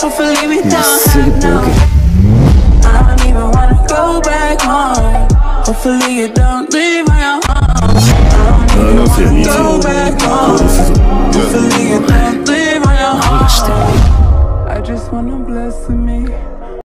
Hopefully we don't have no. I don't even wanna go back home. Hopefully you don't leave my home. I don't even wanna go back home. Hopefully you don't leave my home. I just wanna bless me.